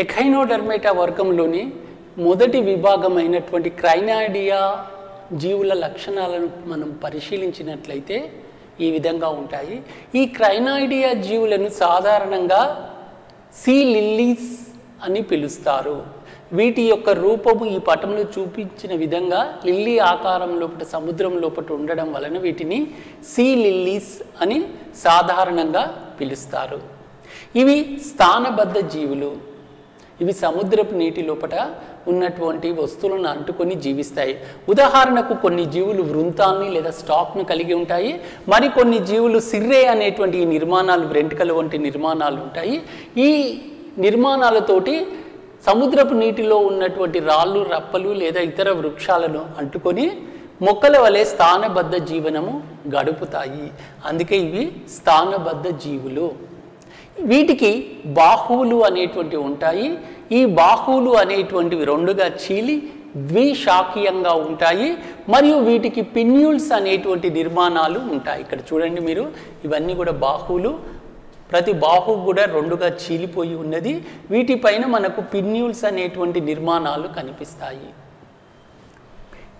ఎఖైనోడర్మేటా వర్గంలోని మొదటి విభాగమైనటువంటి క్రైనాడియా జీవుల లక్షణాలను మనం పరిశీలించినట్లయితే ఈ విధంగా ఉంటాయి. ఈ క్రైనాయిడియా జీవులను సాధారణంగా సీ లిల్లీస్ అని పిలుస్తారు. వీటి యొక్క రూపము ఈ పటంలో చూపించిన విధంగా లిల్లీ ఆకారం లోపల సముద్రం లోపల ఉండడం వలన వీటిని సీ లిల్లీస్ అని సాధారణంగా పిలుస్తారు. ఇవి స్థానబద్ధ జీవులు. ఇవి సముద్రపు నీటి లోపట ఉన్నటువంటి వస్తువులను అంటుకొని జీవిస్తాయి. ఉదాహరణకు కొన్ని జీవులు వృంతాన్ని లేదా స్టాక్ను కలిగి ఉంటాయి. మరికొన్ని జీవులు సిర్రే అనేటువంటి ఈ నిర్మాణాలు వెంట్రుకల వంటి నిర్మాణాలు ఉంటాయి. ఈ నిర్మాణాలతోటి సముద్రపు నీటిలో ఉన్నటువంటి రాళ్ళు రప్పలు లేదా ఇతర వృక్షాలను అంటుకొని మొక్కల వలె స్థానబద్ధ జీవనము గడుపుతాయి. అందుకే ఇవి స్థానబద్ధ జీవులు. వీటికి బాహువులు అనేటువంటివి ఉంటాయి. ఈ బాహువులు అనేటువంటివి రెండుగా చీలి ద్విశాఖీయంగా ఉంటాయి. మరియు వీటికి పిన్యూల్స్ అనేటువంటి నిర్మాణాలు ఉంటాయి. ఇక్కడ చూడండి మీరు ఇవన్నీ కూడా బాహువులు. ప్రతి బాహు కూడా రెండుగా చీలిపోయి ఉన్నది. వీటిపైన మనకు పిన్యూల్స్ అనేటువంటి నిర్మాణాలు కనిపిస్తాయి.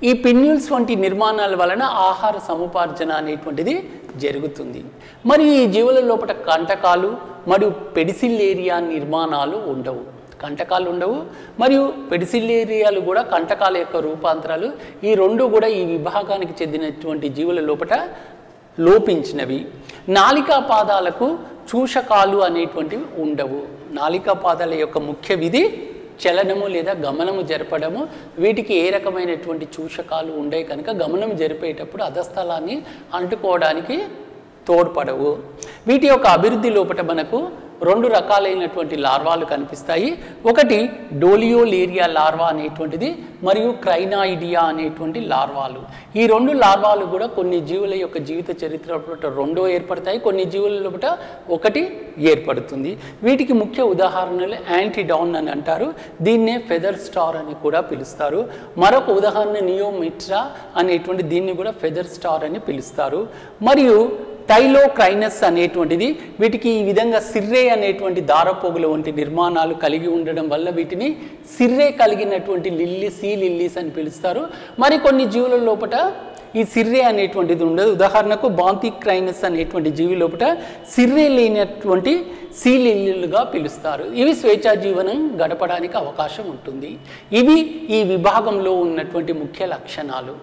ఈ పిన్యూల్స్ వంటి నిర్మాణాల వలన ఆహార సముపార్జన అనేటువంటిది జరుగుతుంది. మరి ఈ జీవుల లోపల కంటకాలు మరియు పెడిసిల్లేరియా నిర్మాణాలు ఉండవు. కంటకాలు ఉండవు. మరియు పెడిసిల్లేరియాలు కూడా కంటకాల యొక్క రూపాంతరాలు. ఈ రెండు కూడా ఈ విభాగానికి చెందినటువంటి జీవుల లోపల లోపించినవి. నాలికా పాదాలకు చూషకాలు అనేటువంటివి ఉండవు. నాలికా పాదాల యొక్క ముఖ్య విధి చలనము లేదా గమనము జరపడము. వీటికి ఏ రకమైనటువంటి చూషకాలు ఉండే కనుక గమనం జరిపేటప్పుడు అధస్థలాన్ని అంటుకోవడానికి తోడ్పడవు. వీటి యొక్క అభివృద్ధి లోపల మనకు రెండు రకాలైనటువంటి లార్వాలు కనిపిస్తాయి. ఒకటి డోలియోలేరియా లార్వా అనేటువంటిది మరియు క్రైనాయిడియా అనేటువంటి లార్వాలు. ఈ రెండు లార్వాలు కూడా కొన్ని జీవుల యొక్క జీవిత చరిత్ర రెండో ఏర్పడతాయి. కొన్ని జీవుల లోపల ఒకటి ఏర్పడుతుంది. వీటికి ముఖ్య ఉదాహరణలు యాంటీడౌన్ అని అంటారు. దీన్నే ఫెదర్ స్టార్ అని కూడా పిలుస్తారు. మరొక ఉదాహరణ నియోమిట్రా అనేటువంటి దీన్ని కూడా ఫెదర్ స్టార్ అని పిలుస్తారు. మరియు టైలోక్రైనస్ అనేటువంటిది వీటికి ఈ విధంగా సిర్రే అనేటువంటి దారపోగుల వంటి నిర్మాణాలు కలిగి ఉండడం వల్ల వీటిని సిర్రే కలిగినటువంటి లిల్లీ సీ లిల్లీస్ అని పిలుస్తారు. మరి కొన్ని జీవుల లోపల ఈ సిర్రే అనేటువంటిది ఉండదు. ఉదాహరణకు బాంతిక్రైనస్ అనేటువంటి జీవి లోపల సిర్రే లేనటువంటి సీ లిల్లీలుగా పిలుస్తారు. ఇవి స్వేచ్ఛా జీవనం గడపడానికి అవకాశం ఉంటుంది. ఇవి ఈ విభాగంలో ఉన్నటువంటి ముఖ్య లక్షణాలు.